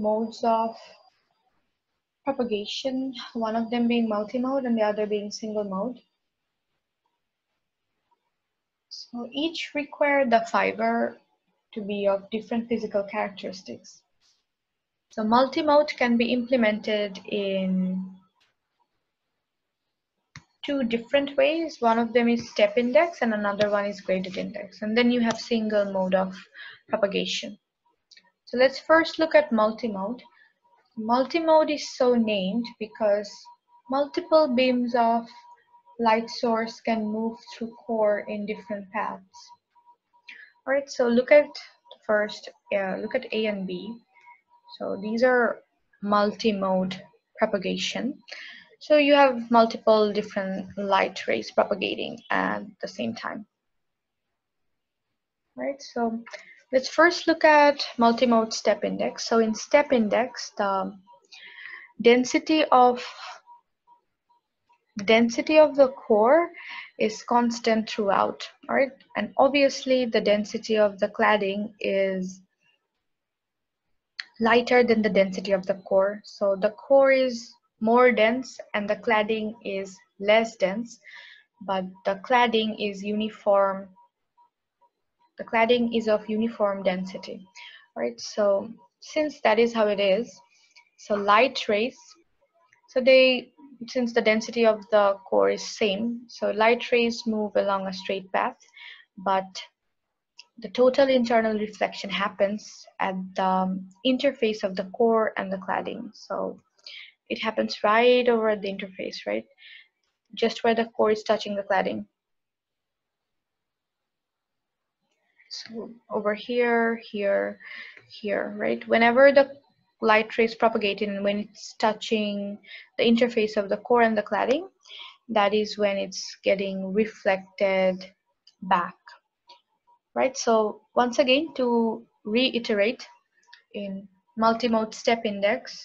modes of propagation, one of them being multimode and the other being single mode. So each require the fiber to be of different physical characteristics. So multimode can be implemented in two different ways. One of them is step index and another one is graded index. And then you have single mode of propagation. So let's first look at multimode. Multimode is so named because multiple beams of light source can move through core in different paths. All right, so look at first, uh, look at A and B. So these are multi-mode propagation. So you have multiple different light rays propagating at the same time. Right, so let's first look at multimode step index. So in step index, the density of density of the core is constant throughout, right? And obviously the density of the cladding is lighter than the density of the core. So the core is more dense and the cladding is less dense, but the cladding is uniform. The cladding is of uniform density, right? So since that is how it is, so light rays, so they since the density of the core is same, so light rays move along a straight path, but the total internal reflection happens at the interface of the core and the cladding. So it happens right over the interface, right? Just where the core is touching the cladding. So over here, here, here, right? Whenever the light rays propagated and when it's touching the interface of the core and the cladding, that is when it's getting reflected back, right? So once again, to reiterate, in multimode step index,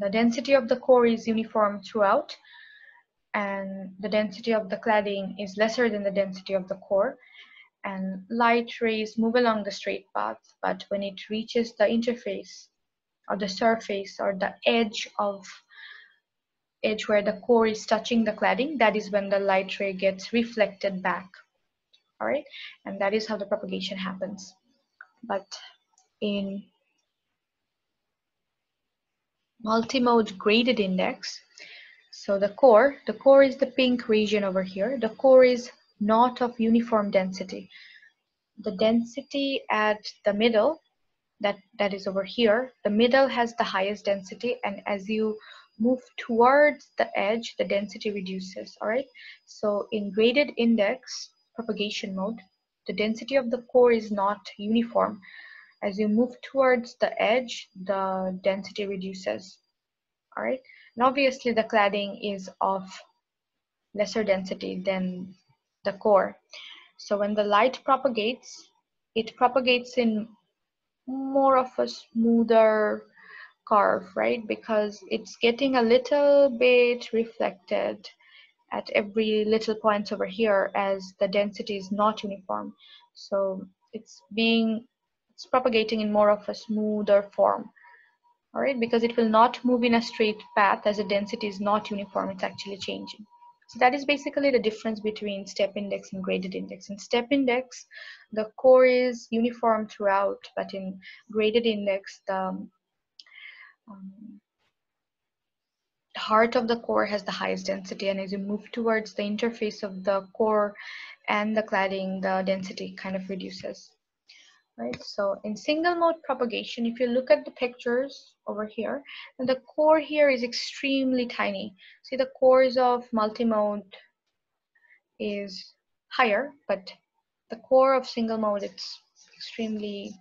the density of the core is uniform throughout, and the density of the cladding is lesser than the density of the core. And light rays move along the straight path, but when it reaches the interface or the surface or the edge of edge where the core is touching the cladding, that is when the light ray gets reflected back. All right, and that is how the propagation happens. But in multimode graded index, so the core, the core is the pink region over here. The core is not of uniform density. The density at the middle that that is over here the middle has the highest density and as you move towards the edge the density reduces all right? So in graded index propagation mode the density of the core is not uniform. As you move towards the edge the density reduces all right? And obviously the cladding is of lesser density than the core so when the light propagates it propagates in more of a smoother curve, right? Because it's getting a little bit reflected at every little point over here as the density is not uniform. So it's being, it's propagating in more of a smoother form, all right? Because it will not move in a straight path as the density is not uniform, it's actually changing. So that is basically the difference between step index and graded index. In step index, the core is uniform throughout, but in graded index, the um, heart of the core has the highest density and as you move towards the interface of the core and the cladding, the density kind of reduces right? So in single mode propagation, if you look at the pictures over here, and the core here is extremely tiny. See the cores of multimode is higher, but the core of single mode, it's extremely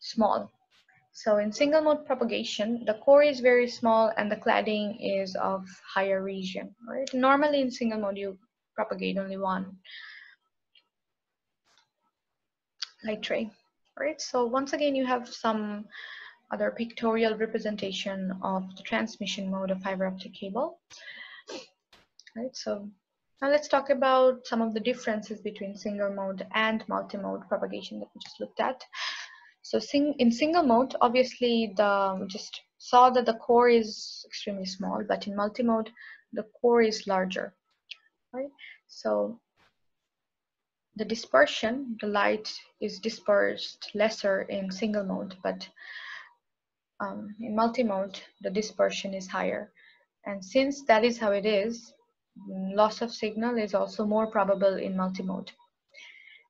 small. So in single mode propagation, the core is very small and the cladding is of higher region, right? Normally in single mode, you propagate only one light ray right? So once again, you have some other pictorial representation of the transmission mode of fiber optic cable. Right, so now let's talk about some of the differences between single mode and multi-mode propagation that we just looked at. So sing in single mode, obviously the just saw that the core is extremely small, but in multimode, the core is larger, right? So the dispersion, the light is dispersed lesser in single mode, but um, in multi-mode, the dispersion is higher. And since that is how it is, loss of signal is also more probable in multi-mode.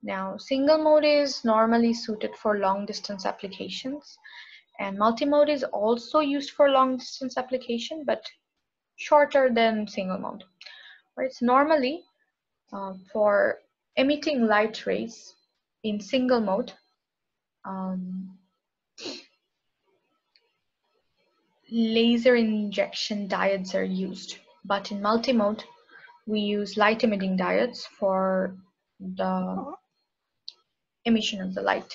Now, single mode is normally suited for long distance applications and multi-mode is also used for long distance application, but shorter than single mode. So normally uh, for emitting light rays in single mode, um, laser injection diodes are used. But in multi-mode, we use light emitting diodes for the emission of the light.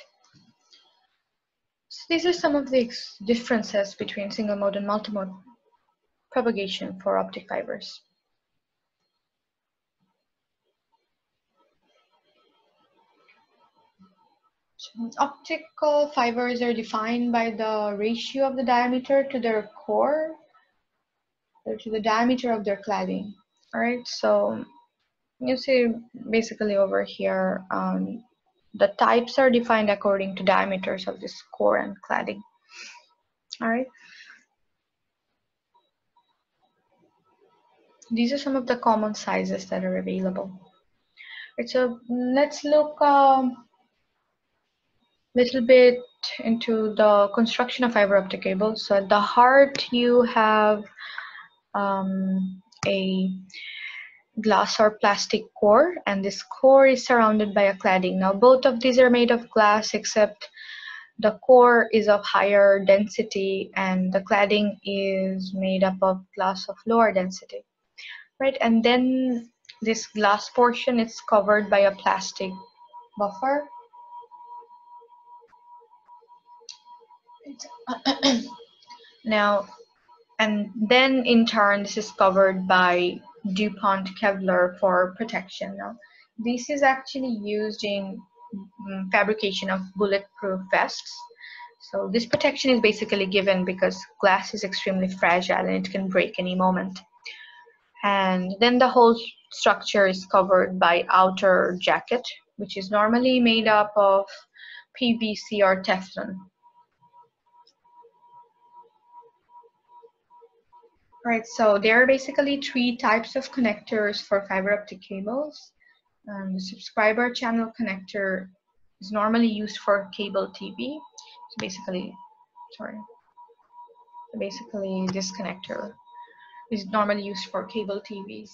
So these are some of the differences between single mode and multi-mode propagation for optic fibers. Optical fibers are defined by the ratio of the diameter to their core or to the diameter of their cladding. All right, so you see basically over here, um, the types are defined according to diameters of this core and cladding. All right. These are some of the common sizes that are available. Right, so let's look um, little bit into the construction of fiber optic cables. So at the heart, you have um, a glass or plastic core, and this core is surrounded by a cladding. Now, both of these are made of glass, except the core is of higher density, and the cladding is made up of glass of lower density, right? And then this glass portion is covered by a plastic buffer now, and then in turn, this is covered by DuPont Kevlar for protection. Now, this is actually used in um, fabrication of bulletproof vests. So this protection is basically given because glass is extremely fragile and it can break any moment. And then the whole structure is covered by outer jacket, which is normally made up of PVC or Teflon. Right, so there are basically three types of connectors for fiber optic cables. Um, the subscriber channel connector is normally used for cable TV. So basically, sorry, basically this connector is normally used for cable TVs.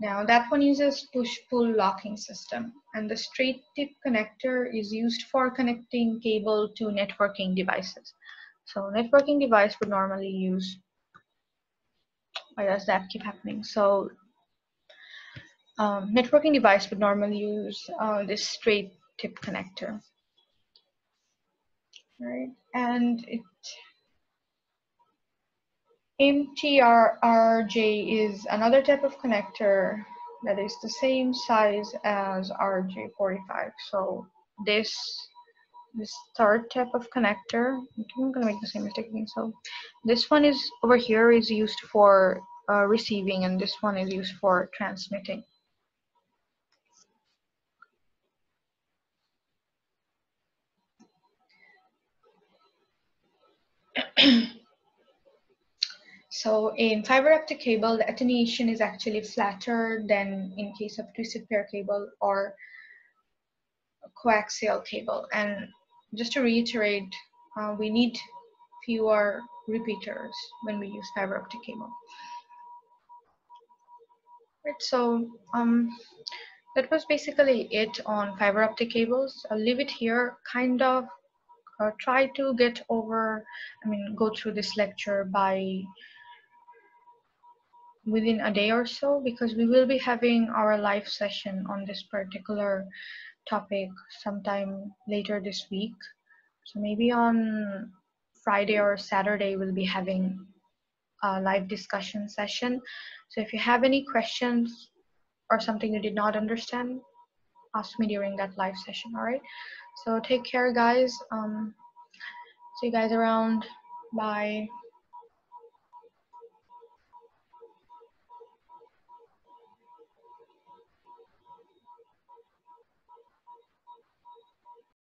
Now that one uses push-pull locking system and the straight tip connector is used for connecting cable to networking devices. So networking device would normally use why does that keep happening? So um, networking device would normally use uh, this straight tip connector. Right, and it MTRJ is another type of connector that is the same size as RJ45. So this this third type of connector. I'm gonna make the same mistake again. So this one is over here is used for uh, receiving and this one is used for transmitting. So in fiber optic cable, the attenuation is actually flatter than in case of twisted pair cable or coaxial cable. And just to reiterate, uh, we need fewer repeaters when we use fiber optic cable. Right, so um, that was basically it on fiber optic cables. I'll leave it here, kind of uh, try to get over, I mean, go through this lecture by within a day or so because we will be having our live session on this particular topic sometime later this week. So maybe on Friday or Saturday, we'll be having a live discussion session. So if you have any questions or something you did not understand, ask me during that live session, all right? So take care, guys. Um, see you guys around. Bye.